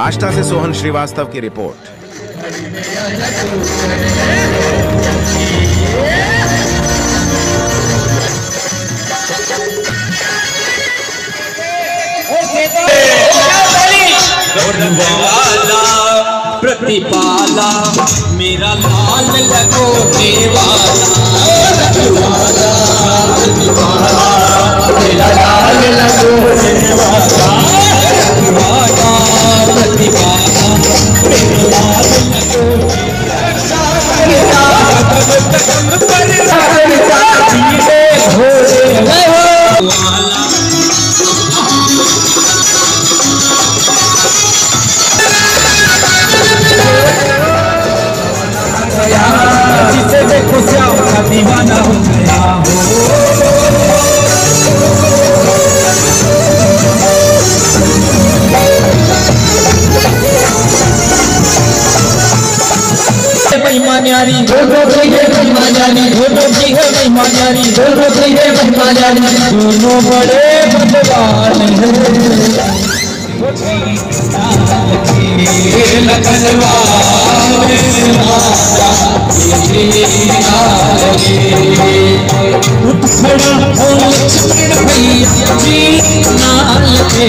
आष्टा से सोहन श्रीवास्तव की रिपोर्ट। वाला प्रतिपाला मेरा लाल लकोटे वाला वाला दोनों की है महिमान्यारी दोनों की है महिमान्यारी दोनों की है महिमान्यारी दोनों बड़े बलवान हैं उठ खड़ा हो लक्ष्मण भैया जी नाल के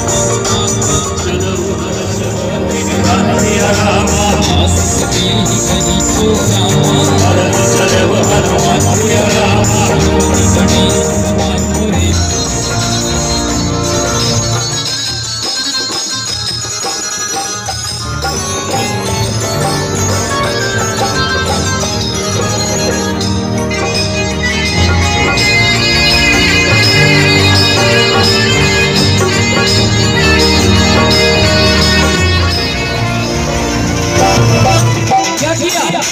हर्ष क्या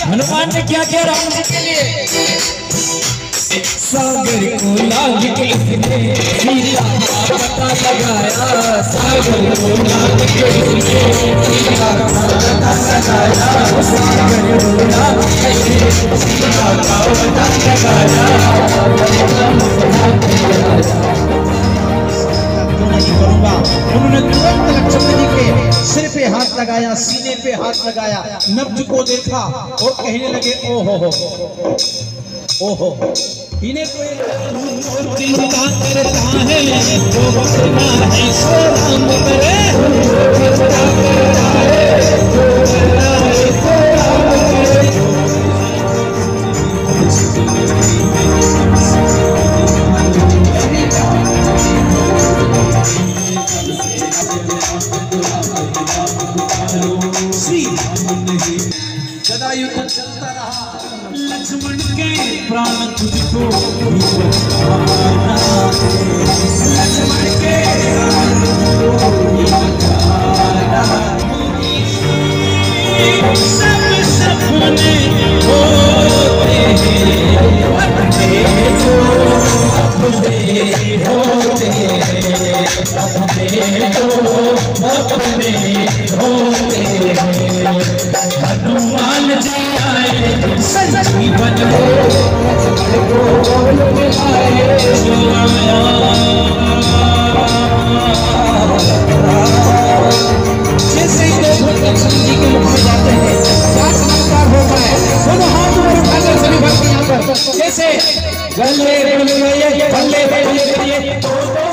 हनुमान ने क्या किया राम जी के लिए सागर को लाल के लिए सीता पता लगाया? सागर को लाल के लिए सीता पता लगाया? सागर को लाल के लिए सीता पता लगाया? लगाया, सीने पे हाथ लगाया, नब्ज को देखा और कहने लगे ओ हो हो ओ हो इन्हें तो करे श्री युद्ध चलता रहा। लक्ष्मण के प्राण तुझको लक्ष्मण जैसे गले गले बल्ले बल्ले